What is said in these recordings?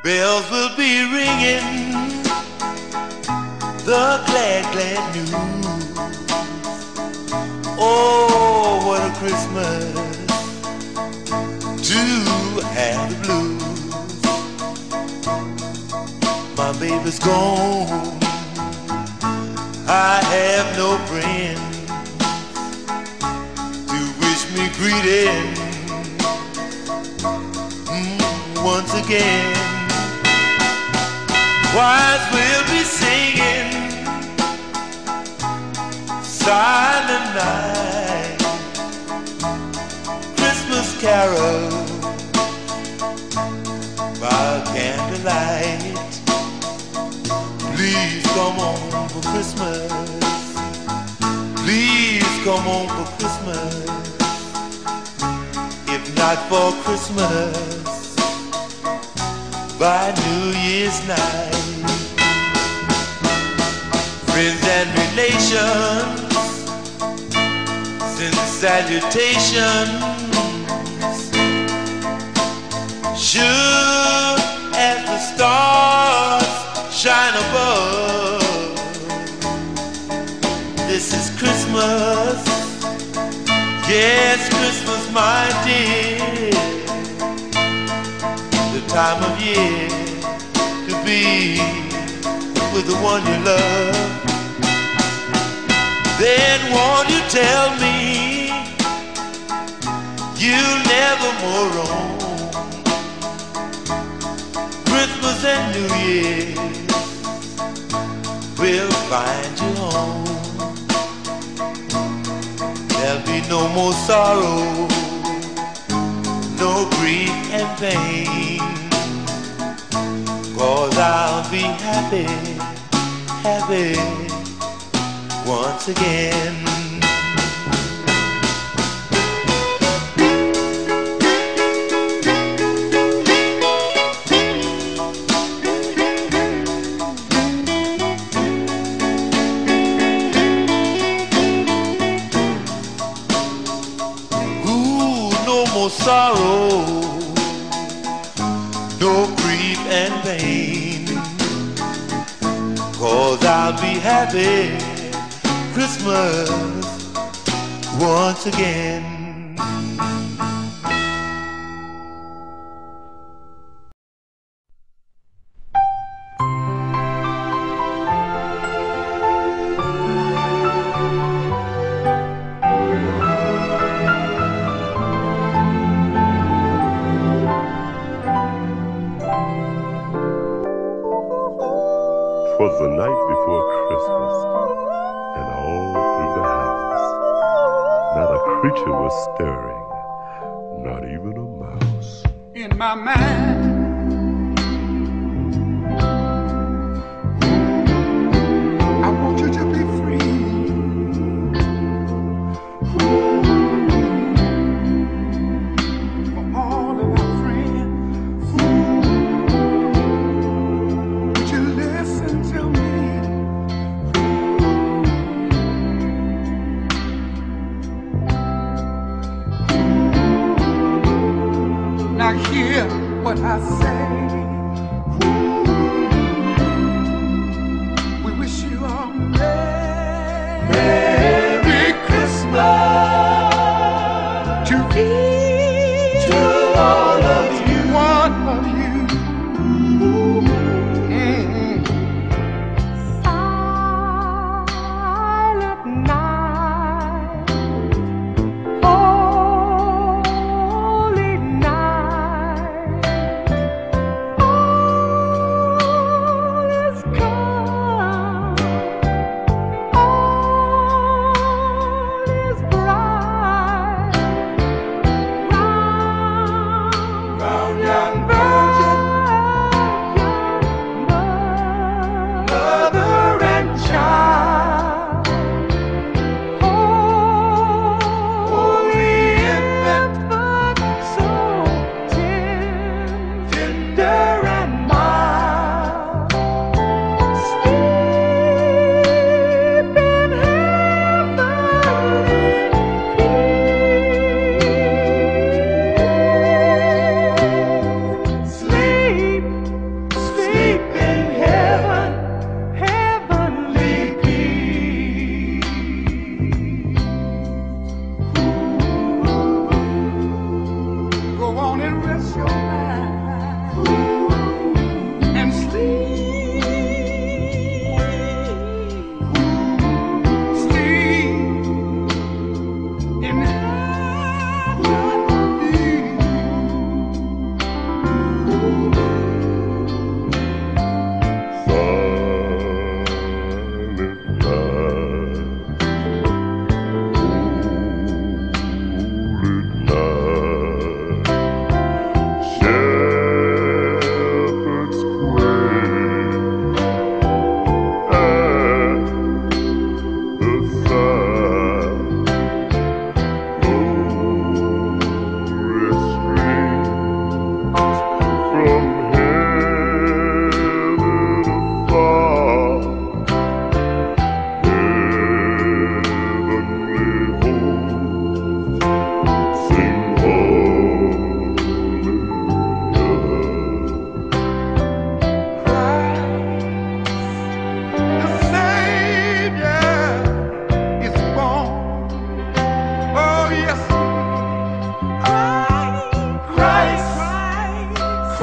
Bells will be ringing the glad, glad news. Oh, what a Christmas to have the blues. My baby's gone. I have no friends to wish me greeting mm, once again. Choirs will be singing. Silent Night Christmas carol by candlelight. Please come home for Christmas. Please come home for Christmas. If not for Christmas by New Year's night. Friends and relations send salutations. Sure as the stars shine above. This is Christmas. Yes, Christmas, my dear time of year to be with the one you love. Then won't you tell me you'll never more roam Christmas and New Year will find you home. There'll be no more sorrow no grief and pain. Cause I'll be happy, happy once again. Pain. Cause I'll be happy Christmas once again. Twas the night before Christmas, and all through the house, not a creature was stirring, not even a mouse. in my mind. What I say.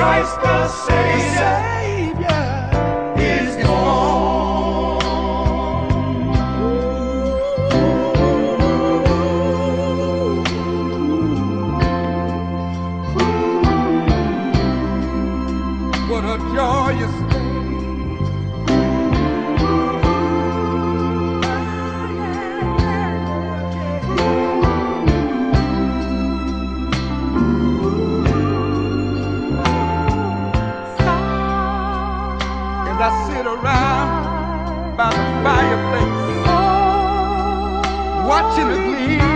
Christ the Savior is. What a joyous as I sit around by the fireplace, watching the gleaming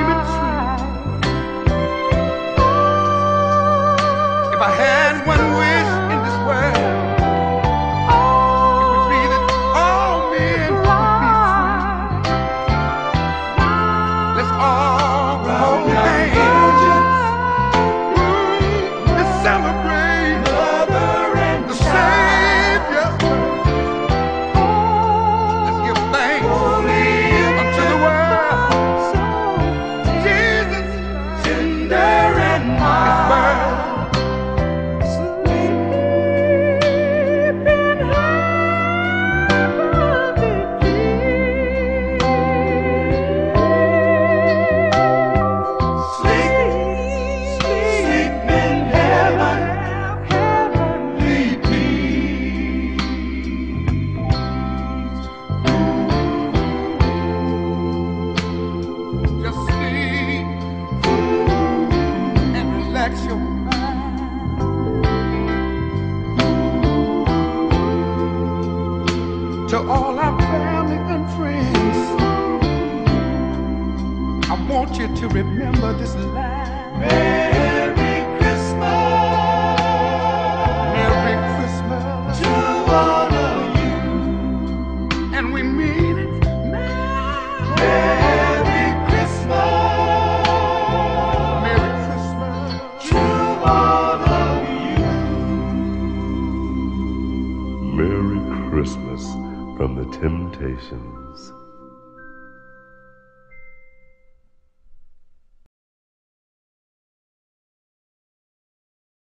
remember this line. Merry Christmas. Merry Christmas to all of you. And we mean it now. Merry Christmas. Merry Christmas to all of you. Merry Christmas from the Temptations.